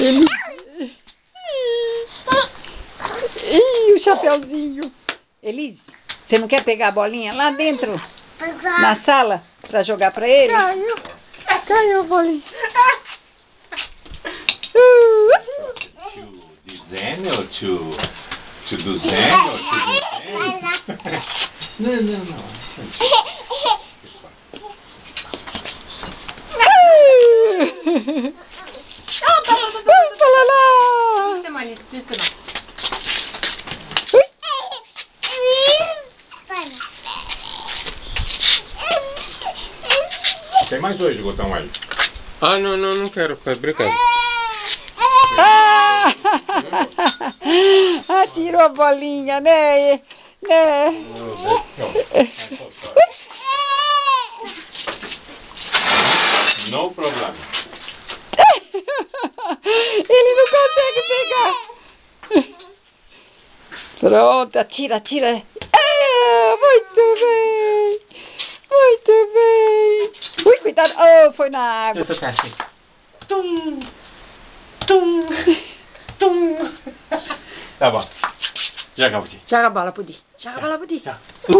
Ele... Ih, o chapeuzinho. Elise, você não quer pegar a bolinha lá dentro, na sala, pra jogar pra ele? Caiu. Caiu a bolinha. To desenho ou to, to desenho ou to? Não, não, não. Tem mais dois de botão aí. Ah, não, não, não quero. Ah! ah, tirou a bolinha, né? Né? No problema. Ele não consegue pegar. Pronto, atira, atira. É, muito bem. Muito bem. Ui, cuidado. Oh, foi na água. Tum. Tum. Tum. Tá bom. Joga, Budi. Joga a bola, Pudi. Joga a bola, Pudi. Tá. Uh,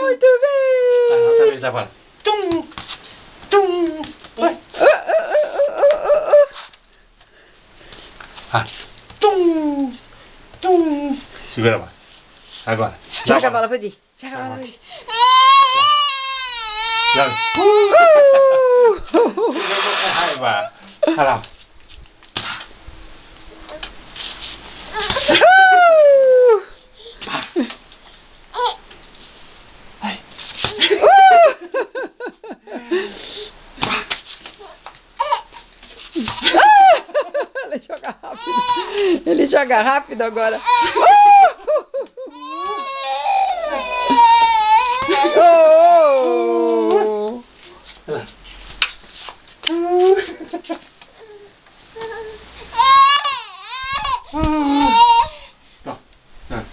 muito Ah, outra bem. vez a bola. Tum. Tum. Uh, uh, uh, uh, uh. Ah, Tum. Tum. segura a bola. Agora. Joga a bola, Pudi. Joga a Pudi. Joga. Uh. Raiva. Olha lá. Joga rápido agora. Uh! oh! oh. É. É.